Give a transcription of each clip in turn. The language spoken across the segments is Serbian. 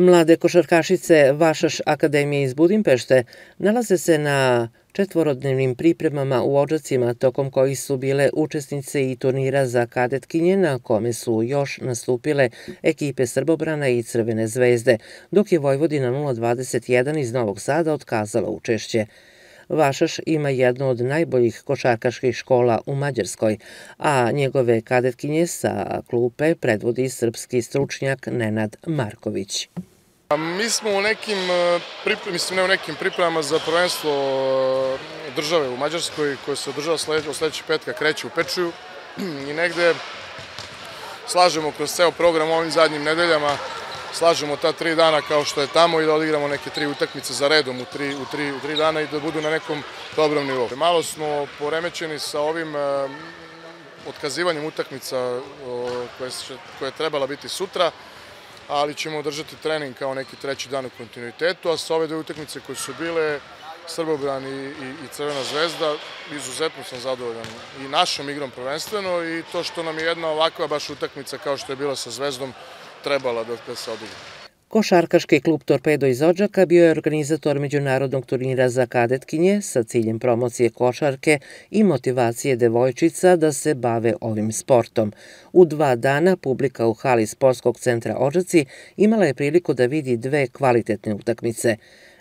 Mlade košarkašice Vašaš Akademije iz Budimpešte nalaze se na četvorodnevnim pripremama u Ođacima tokom kojih su bile učesnice i turnira za kadetkinje na kome su još nastupile ekipe Srbobrana i Crvene zvezde, dok je Vojvodina 021 iz Novog Sada otkazala učešće. Vašaš ima jednu od najboljih košarkaških škola u Mađarskoj, a njegove kadetkinje sa klupe predvodi srpski stručnjak Nenad Marković. Mi smo u nekim, mislim ne u nekim pripremama za prvenstvo države u Mađarskoj koje se održava od sledećeg petka kreće u Pečuju i negde slažemo kroz ceo program ovim zadnjim nedeljama slažemo ta tri dana kao što je tamo i da odigramo neke tri utakmice za redom u tri, u tri, u tri dana i da budu na nekom dobrom nivou. Malo smo poremećeni sa ovim otkazivanjem utakmica koje, koje je trebala biti sutra, ali ćemo održati trening kao neki treći dan u kontinuitetu, a sa ove dve utakmice koje su bile, Srbobran i, i, i Crvena zvezda, izuzetno sam zadovoljan i našom igrom prvenstveno i to što nam je jedna ovakva baš utakmica kao što je bila sa Zvezdom trebala da, da se odigra. Košarkaški klub Torpedo iz Odžaka bio je organizator međunarodnog turnira za kadetkinje sa ciljem promocije košarke i motivacije devojčica da se bave ovim sportom. U dva dana publika u hali Sportskog centra Odžaci imala je priliku da vidi dve kvalitetne utakmice.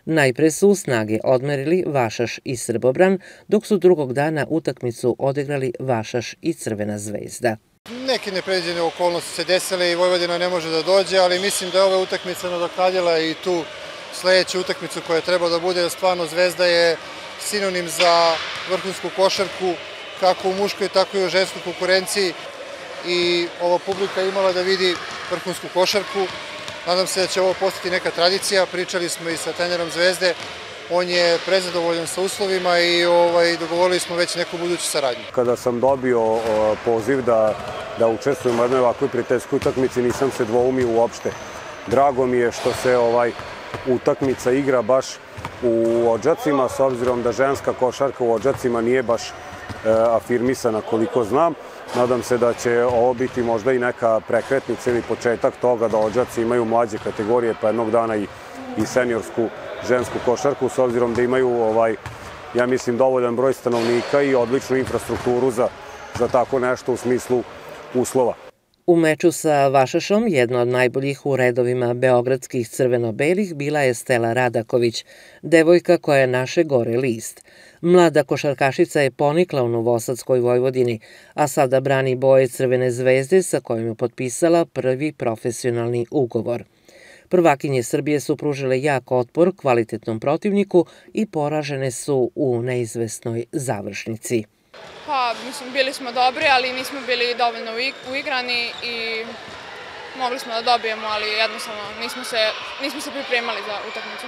Najpre su snage odmerili Vašaš i Srbobran, dok su drugog dana utakmicu odigrali Vašaš i Crvena zvezda. Neke nepredviđene okolnosti se desile i Vojvodina ne može da dođe, ali mislim da je ova utakmica nadoknadila i tu sledeću utakmicu koja treba da bude, stvarno Zvezda je sinonim za vrhunsku košarku, kako u muškoj, tako i u ženskoj konkurenciji. I ova publika imala da vidi vrhunsku košarku. Nadam se da će ovo postati neka tradicija, pričali smo i sa trenerom Zvezde, on je prezadovoljan sa uslovima i ovaj, dogovorili smo već neku buduću saradnju. Kada sam dobio o, poziv da, da učestvujem u jednoj ovakvoj prijateljskoj utakmici, nisam se dvoumio uopšte. Drago mi je što se ovaj utakmica igra baš u Ođacima, s obzirom da ženska košarka u Ođacima nije baš e, afirmisana koliko znam. Nadam se da će ovo biti možda i neka prekretnica ili početak toga da Ođaci imaju mlađe kategorije, pa jednog dana i, i seniorsku žensku košarku, s obzirom da imaju, ovaj, ja mislim, dovoljan broj stanovnika i odličnu infrastrukturu za, za tako nešto u smislu uslova. U meču sa Vašašom, jedna od najboljih u redovima beogradskih crveno-belih, bila je Stela Radaković, devojka koja je naše gore list. Mlada košarkašica je ponikla u Novosadskoj Vojvodini, a sada brani boje Crvene zvezde sa kojom je potpisala prvi profesionalni ugovor. Prvakinje Srbije su pružile jak otpor kvalitetnom protivniku i poražene su u neizvesnoj završnici. Pa, mislim, bili smo dobri, ali nismo bili dovoljno uigrani i mogli smo da dobijemo, ali jednostavno nismo se, nismo se pripremali za utakmicu.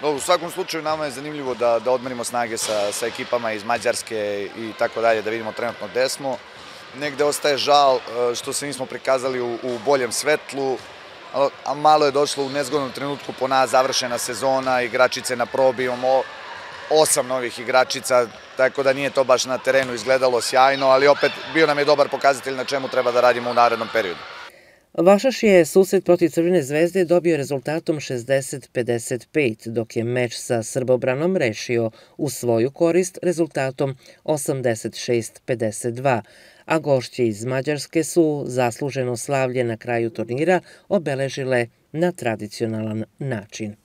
No, u svakom slučaju nama je zanimljivo da, da odmerimo snage sa, sa ekipama iz Mađarske i tako dalje, da vidimo trenutno gde smo. Negde ostaje žal e, što se nismo prikazali u, u boljem svetlu, a malo je došlo u nezgodnom trenutku po nas završena sezona, igračice na probi, imamo osam novih igračica, tako da nije to baš na terenu izgledalo sjajno, ali opet bio nam je dobar pokazatelj na čemu treba da radimo u narednom periodu. Vašaš je susret protiv Crvene zvezde dobio rezultatom 60-55, dok je meč sa Srbobranom rešio u svoju korist rezultatom 86-52, a gošće iz Mađarske su zasluženo slavlje na kraju turnira obeležile na tradicionalan način.